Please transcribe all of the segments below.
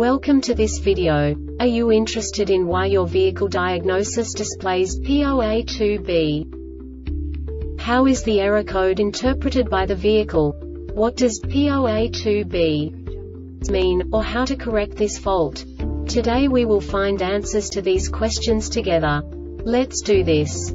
Welcome to this video. Are you interested in why your vehicle diagnosis displays P0A2B? How is the error code interpreted by the vehicle? What does P0A2B mean, or how to correct this fault? Today we will find answers to these questions together. Let's do this.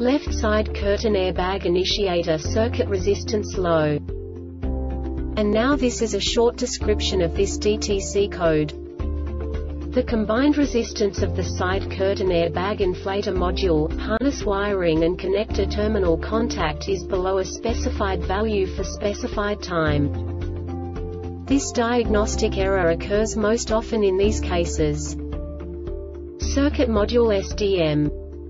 Left side curtain airbag initiator circuit resistance low. And now this is a short description of this DTC code. The combined resistance of the side curtain airbag inflator module, harness wiring and connector terminal contact is below a specified value for specified time. This diagnostic error occurs most often in these cases. Circuit Module SDM.